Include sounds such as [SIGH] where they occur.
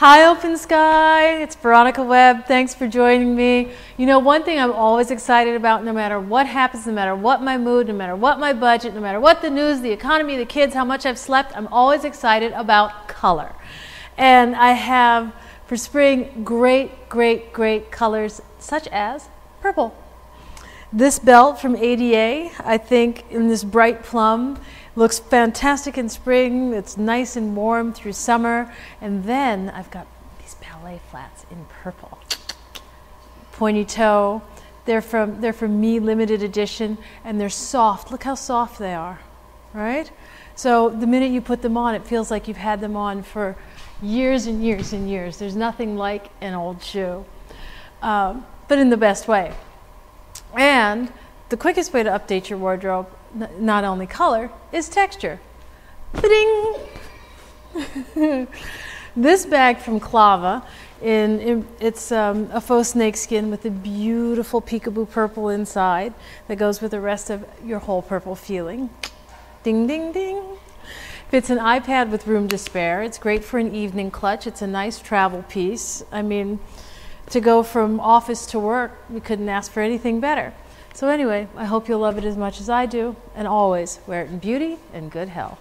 Hi, Open Sky. It's Veronica Webb. Thanks for joining me. You know, one thing I'm always excited about, no matter what happens, no matter what my mood, no matter what my budget, no matter what the news, the economy, the kids, how much I've slept, I'm always excited about color. And I have for spring great, great, great colors such as purple. This belt from ADA, I think in this bright plum, Looks fantastic in spring. It's nice and warm through summer. And then I've got these ballet flats in purple. Pointy toe. They're from, they're from me limited edition and they're soft. Look how soft they are, right? So the minute you put them on, it feels like you've had them on for years and years and years. There's nothing like an old shoe, um, but in the best way. And the quickest way to update your wardrobe not only color, is texture. Ding! [LAUGHS] this bag from Clava, in, in it's um, a faux snake skin with a beautiful peekaboo purple inside that goes with the rest of your whole purple feeling. Ding, ding, ding. Fits an iPad with room to spare. It's great for an evening clutch. It's a nice travel piece. I mean, to go from office to work, we couldn't ask for anything better. So anyway, I hope you'll love it as much as I do, and always wear it in beauty and good health.